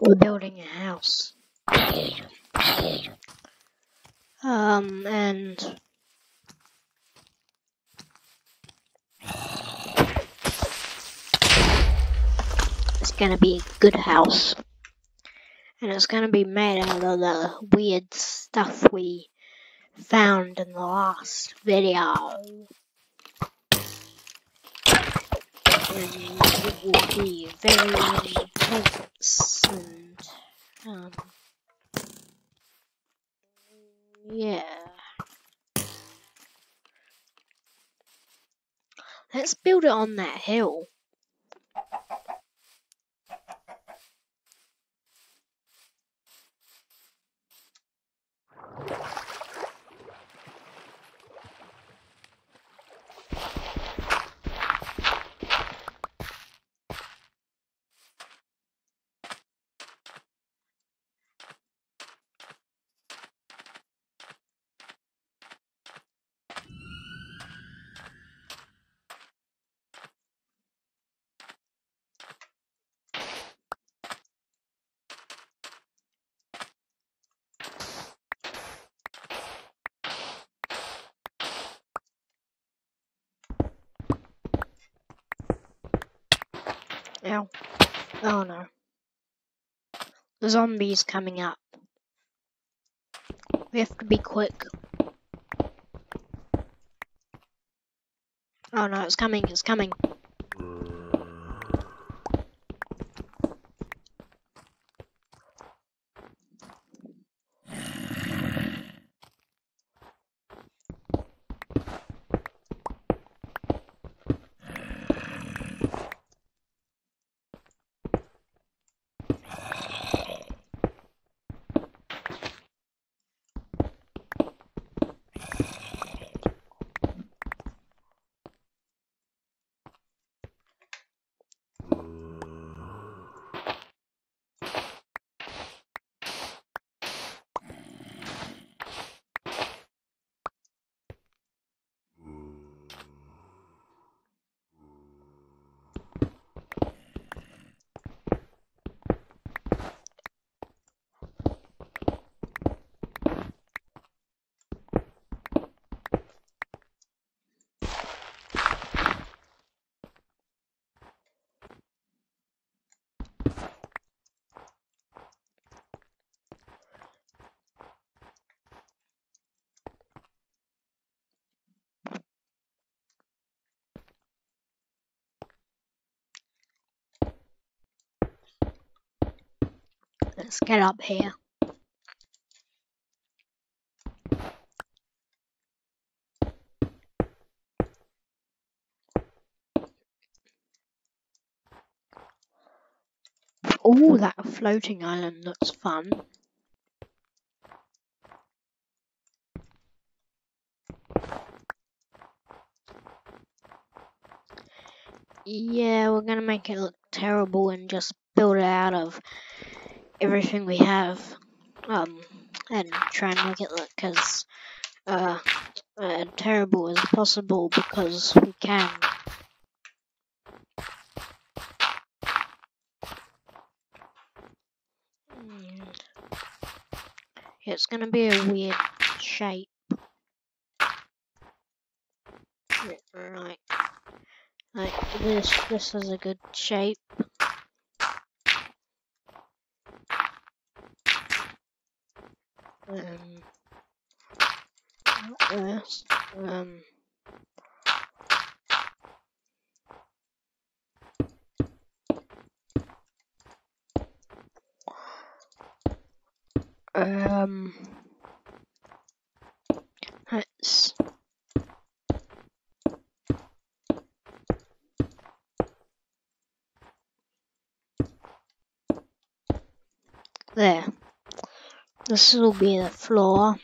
We're building a house. Um, and it's gonna be a good house. And it's gonna be made out of the weird stuff we found in the last video. It will be very intense and um yeah. Let's build it on that hill. Ow. Oh no. The zombie's coming up. We have to be quick. Oh no, it's coming, it's coming. Let's get up here. Oh, that floating island looks fun. Yeah, we're gonna make it look terrible and just build it out of everything we have. Um, and try and make it look as uh, uh, terrible as possible because we can. It's gonna be a weird shape. Right. Like this, this is a good shape. Um, this, um, um, let's there. This will be the floor.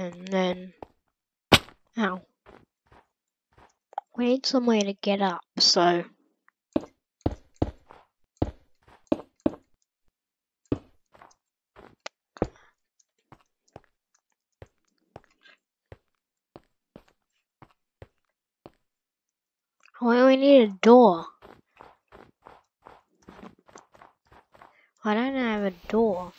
And then, ow. We need some way to get up, so. Why do we need a door? Why don't I have a door?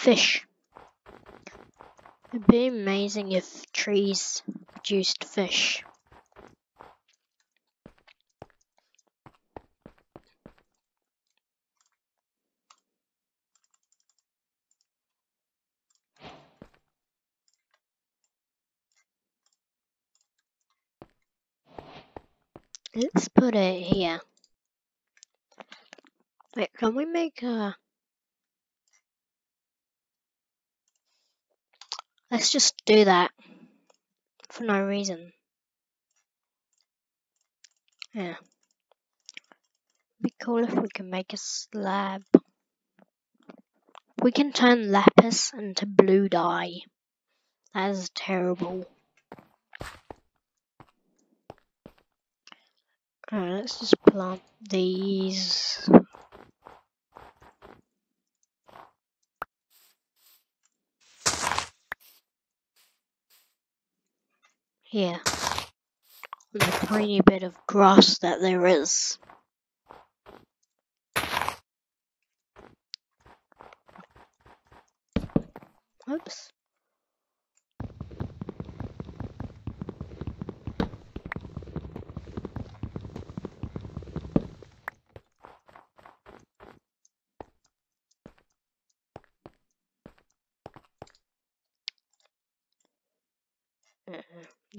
Fish. It'd be amazing if trees produced fish. Let's put it here. Wait, can we make a... Let's just do that. For no reason. Yeah. Be cool if we can make a slab. We can turn lapis into blue dye. That is terrible. Alright, let's just plant these. Here. The tiny bit of grass that there is. Oops.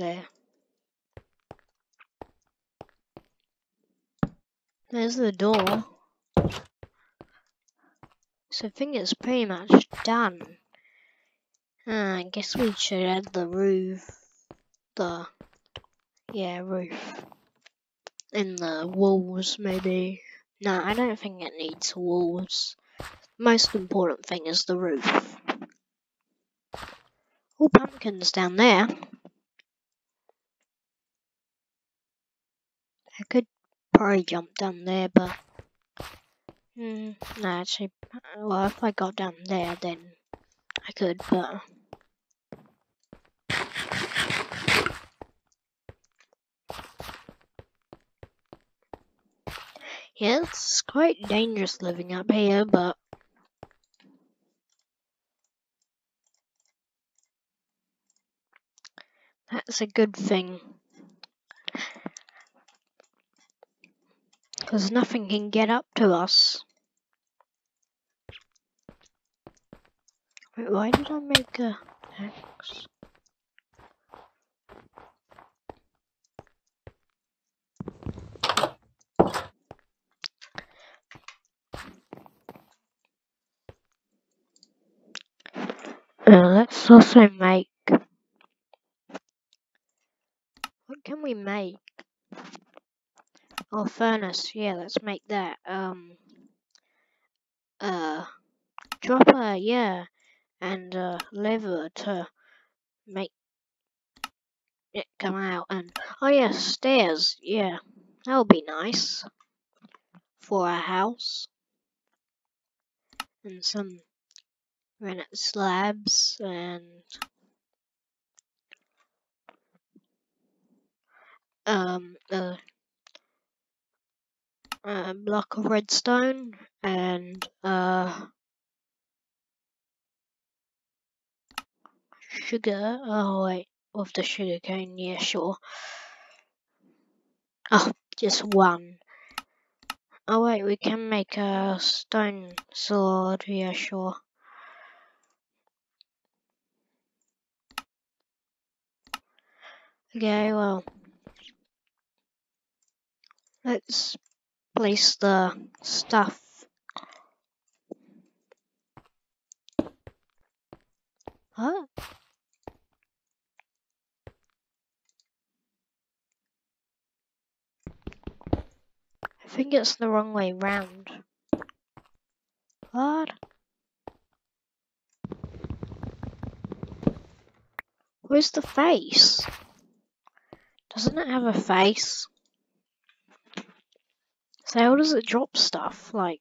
There. There's the door. So I think it's pretty much done. I guess we should add the roof. The, yeah, roof. And the walls, maybe. No, I don't think it needs walls. Most important thing is the roof. All pumpkins down there. I could probably jump down there, but mm, no, actually, well, if I got down there, then I could, but yeah, it's quite dangerous living up here, but that's a good thing. Because nothing can get up to us. Wait, why did I make a X? Uh, let's also make. What can we make? Oh, furnace. Yeah, let's make that. Um. Uh. Dropper. Yeah. And uh, lever to make it come out. And oh yeah, stairs. Yeah, that'll be nice for a house. And some granite slabs and um a, a block of redstone and uh sugar. Oh wait. Of the sugar cane yeah sure. Oh just one. Oh wait we can make a stone sword yeah sure. Okay, well, let's place the stuff. What? I think it's the wrong way round. What? Where's the face? Doesn't it have a face? So how does it drop stuff? Like...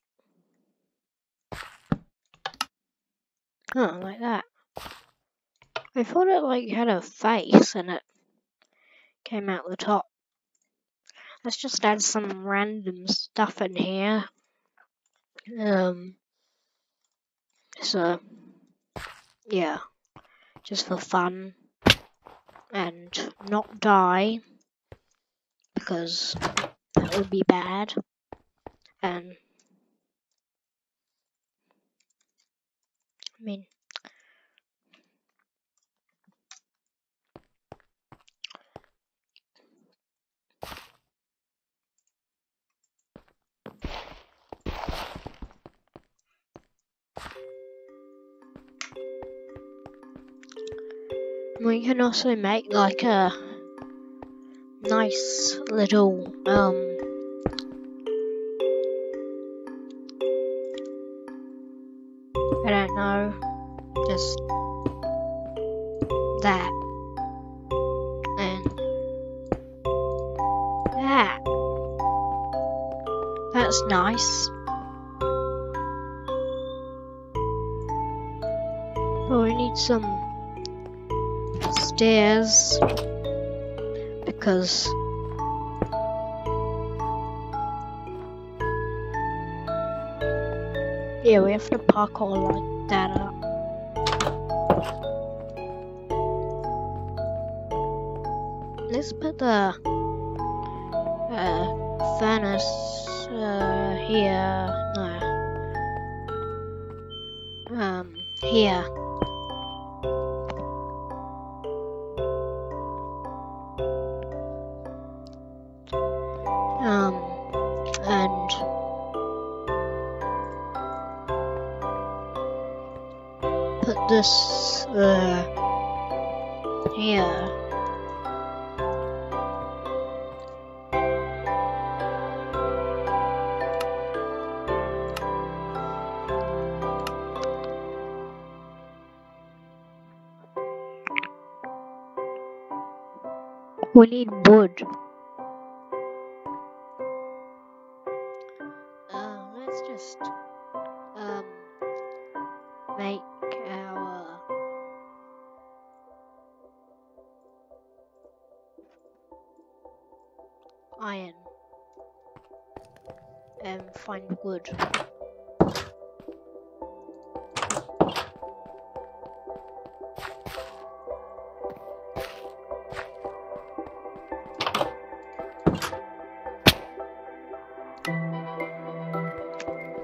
Huh, like that. I thought it like had a face and it came out the top. Let's just add some random stuff in here. Um, so, yeah, just for fun and not die because that would be bad. And I mean, we can also make like a nice little um nice. Oh, we need some stairs because yeah we have to parkour like that up. Let's put the uh, furnace here no. Um here We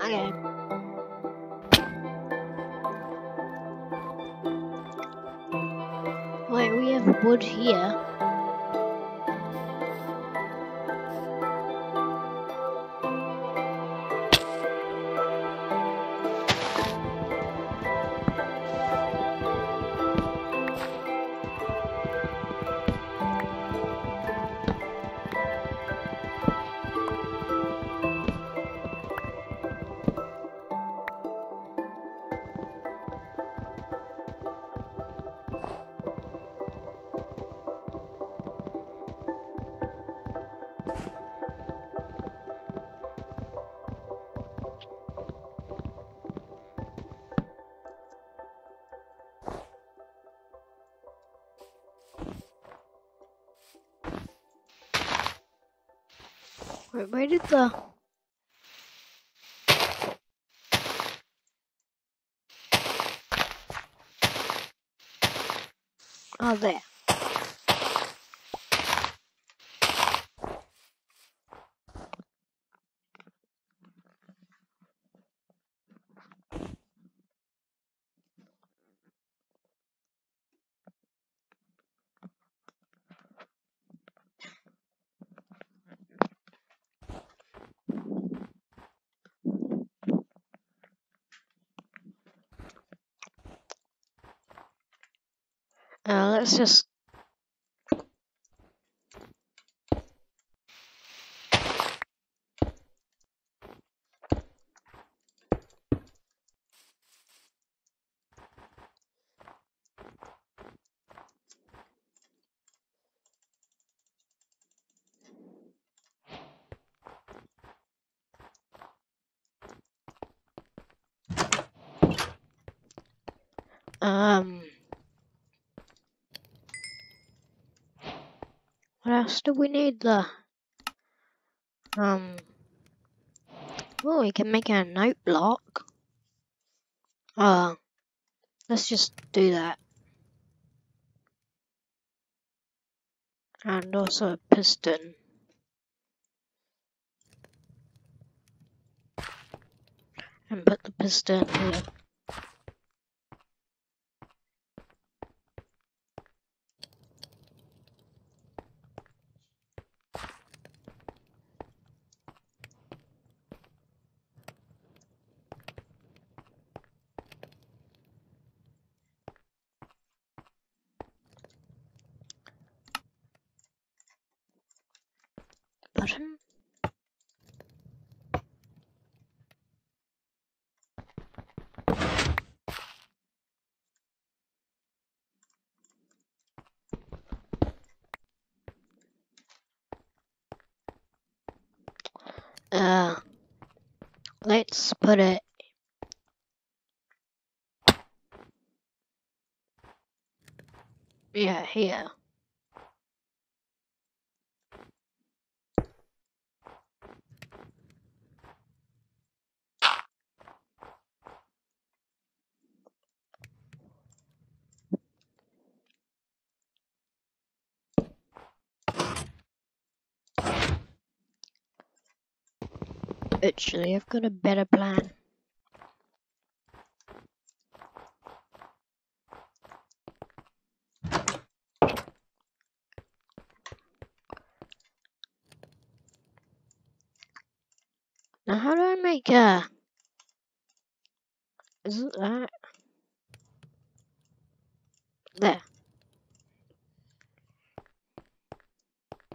Okay. Wait, we have wood here. Wait, where did the Oh, there. Let's just Um. Do we need? The um. Oh, we can make a note block. Uh, let's just do that. And also a piston. And put the piston here. button. Uh, let's put it yeah here. Actually, I've got a better plan. Now, how do I make a... Is it that? There.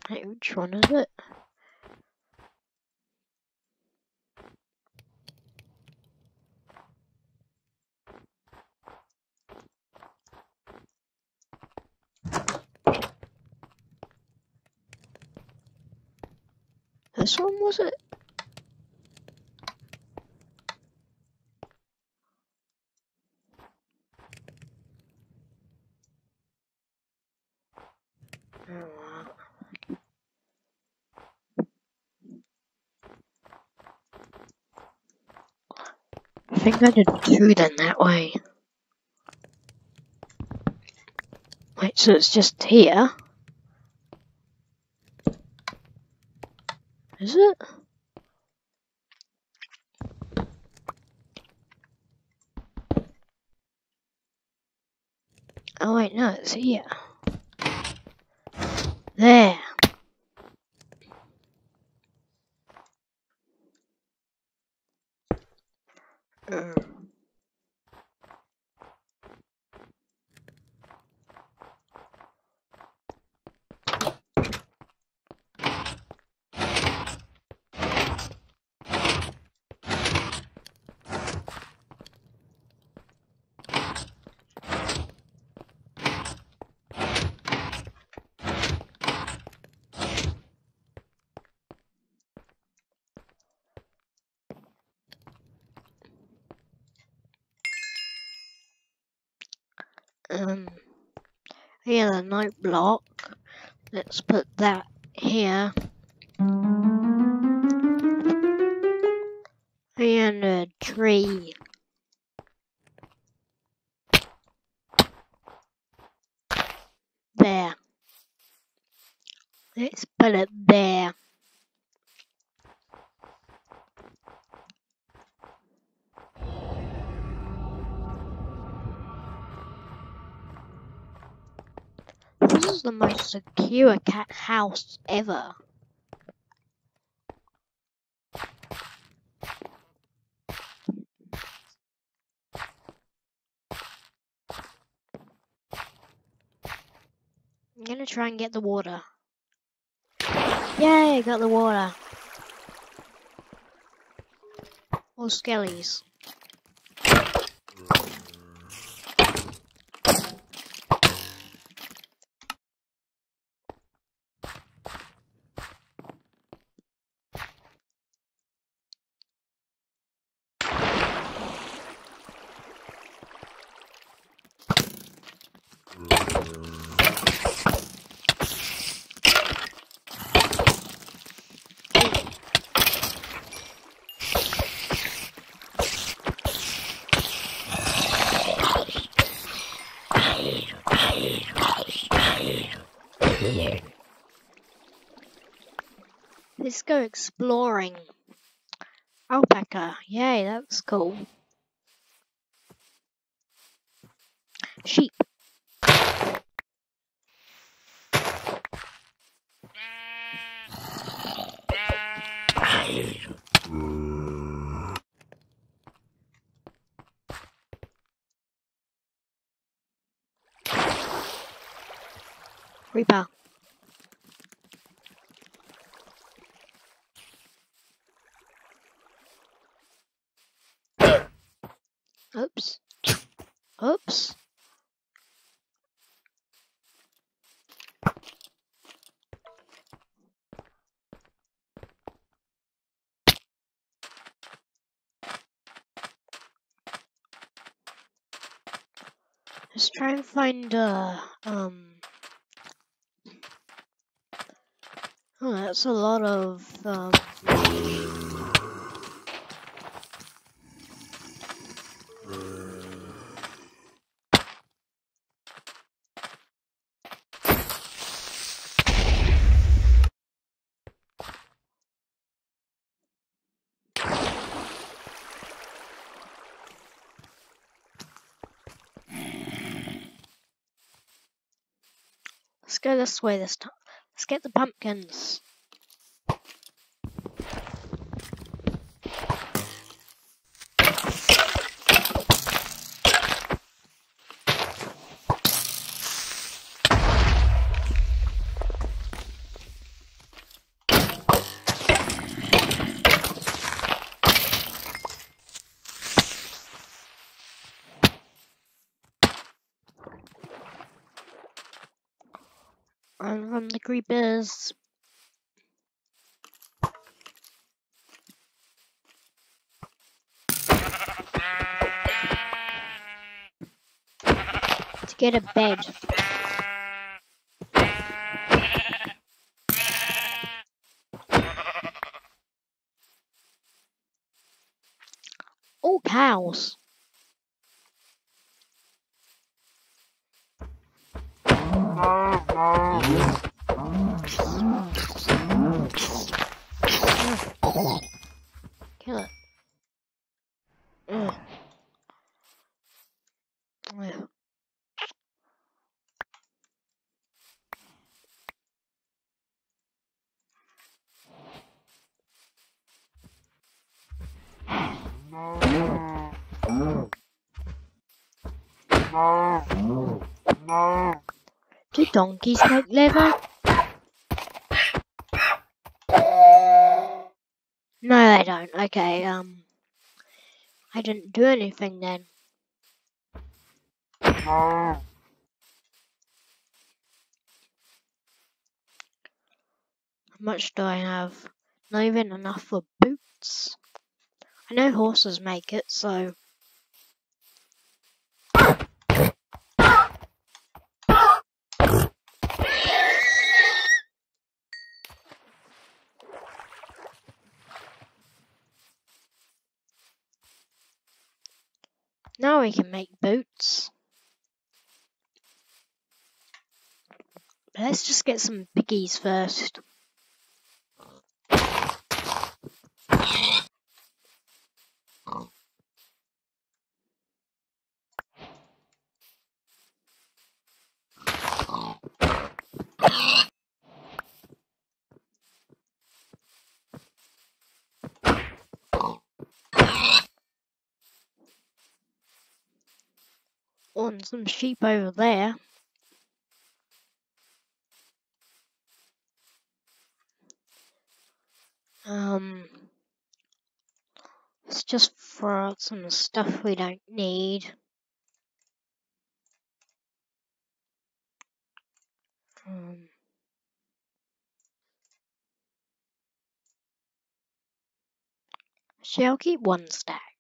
Hey, which one is it? This was it? I think I did two then that way. Wait, so it's just here? Is it? Oh wait, no, it's here. There. Mm. Um here the note block. Let's put that here. And a tree. There. Let's put it there The most secure cat house ever. I'm gonna try and get the water. Yay, got the water. All skellies. Let's go exploring. Alpaca, yay, that's cool. Sheep. Reaper. Oops. Oops. Let's try and find uh um Oh that's a lot of um go this way this time. Let's get the pumpkins. Run from the creepers. To get a bed. Oh, cows. Do donkeys make leather? No, they don't. Okay, um, I didn't do anything then. How much do I have? Not even enough for boots. I know horses make it, so. Now we can make boots. Let's just get some piggies first. on some sheep over there. Um, let's just throw out some stuff we don't need. Um, Actually, I'll keep one stack.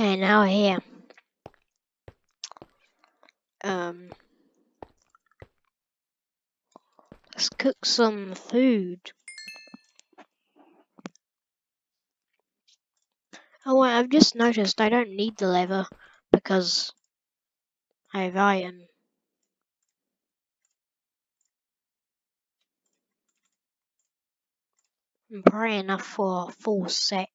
Okay, now here. Um, let's cook some food. Oh, wait, I've just noticed I don't need the leather because I have iron. I'm probably enough for a full set.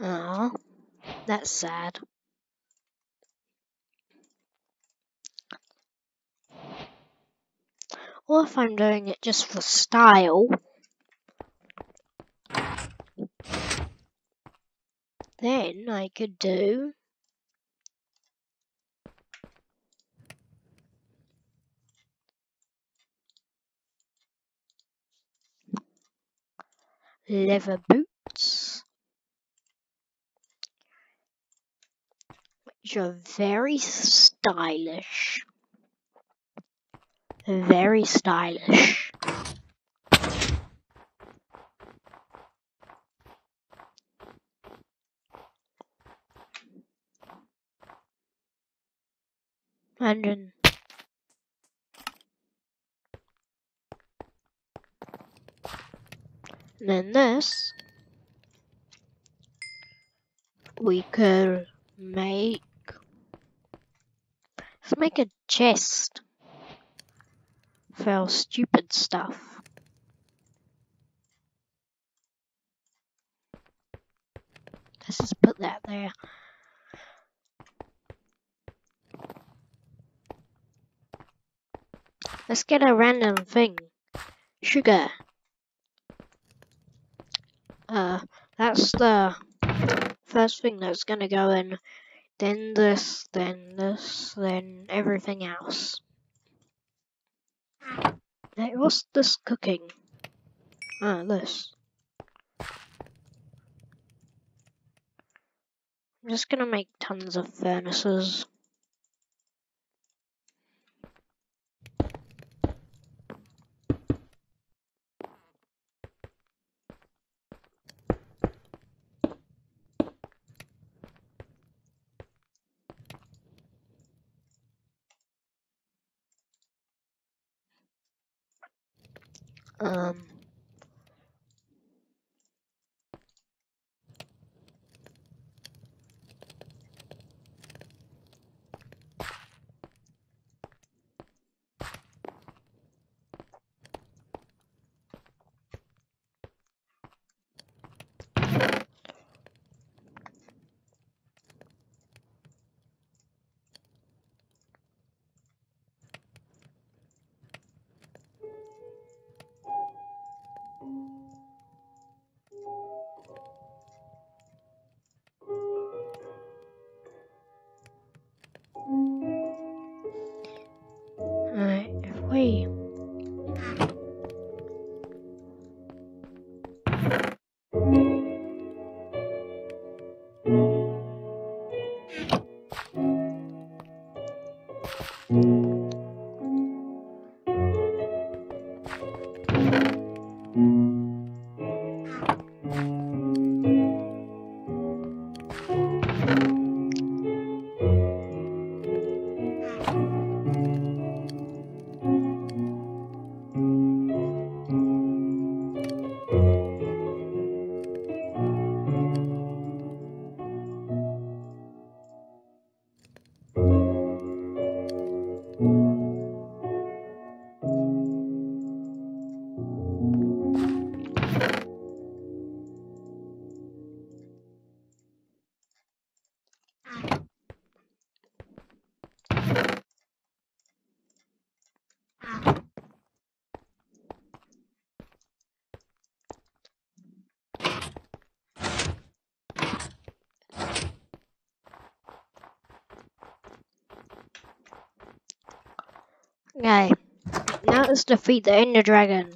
Oh, that's sad. Or if I'm doing it just for style, then I could do leather boots. Are very stylish. Very stylish. Then And then this, we could make, let's make a chest for our stupid stuff. Let's just put that there. Let's get a random thing. Sugar. Uh, that's the first thing that's gonna go in. Then this, then this, then everything else. Hey, what's this cooking? Ah, this. I'm just gonna make tons of furnaces. Um, Okay. Now let's defeat the Ender Dragon.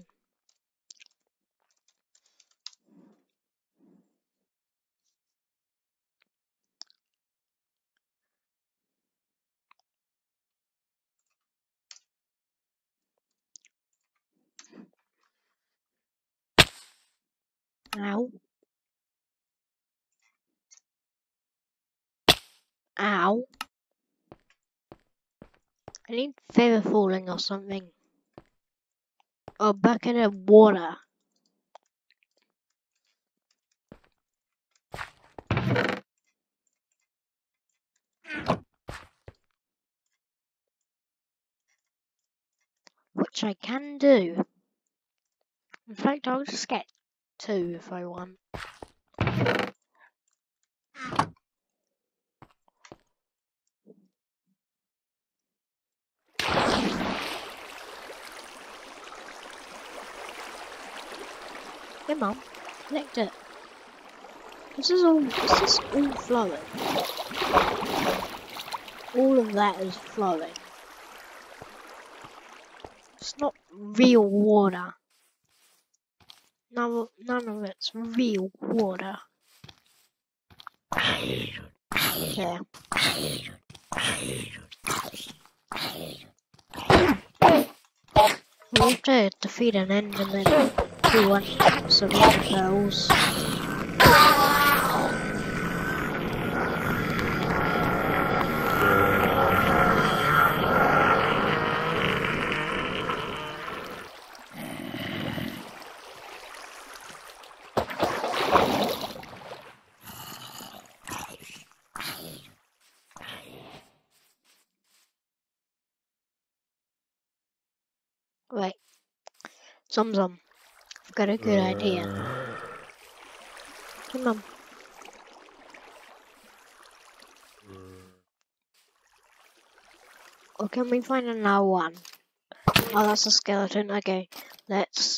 Ow. Ow. I need feather falling or something. A bucket of water. Which I can do. In fact, I'll just get two if I want. Hey mom, collect it. This is all this is all flowing. All of that is flowing. It's not real water. None none of it's real water. Yeah. To defeat an enderman who wants some bells. Wait. Zum Zum. I've got a good idea. Come on. Or can we find another one? Oh, that's a skeleton. Okay, let's.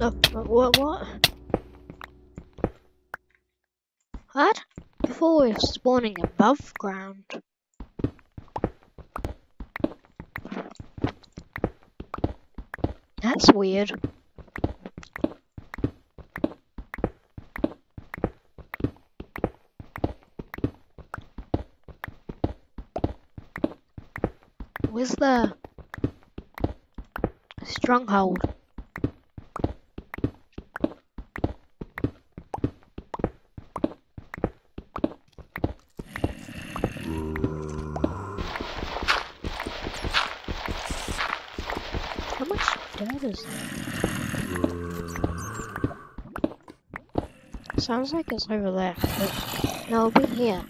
Oh, what? What? What? Before we're spawning above ground. That's weird. Where's the stronghold? How much dirt is there? Sounds like it's over there. But no, be here.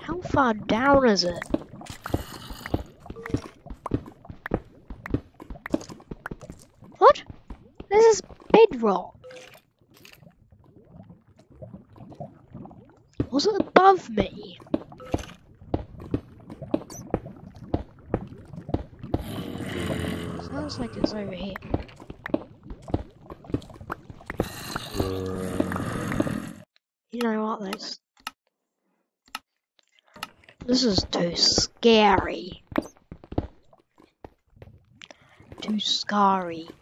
How far down is it? What? This is bedrock. Was it above me? Sounds like it's over here. You know what? This this is too scary. Too scary.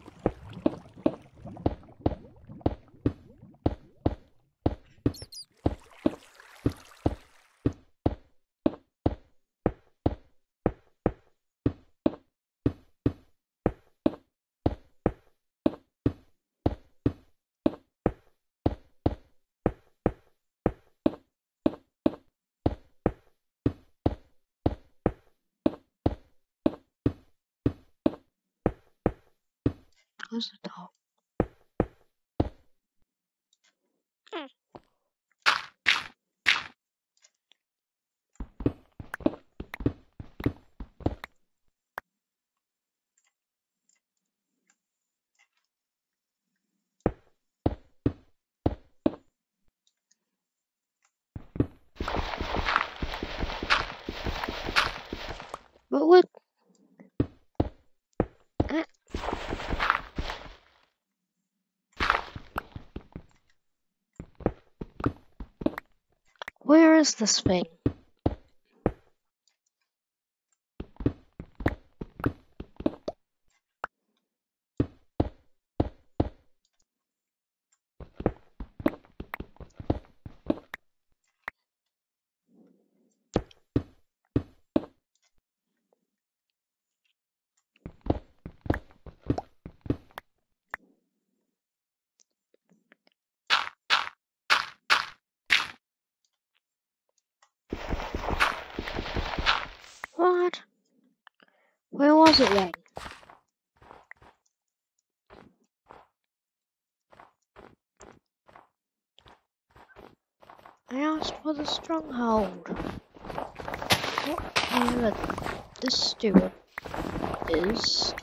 But what? Where is this thing? What? It then? I asked for the stronghold. Whatever this steward is.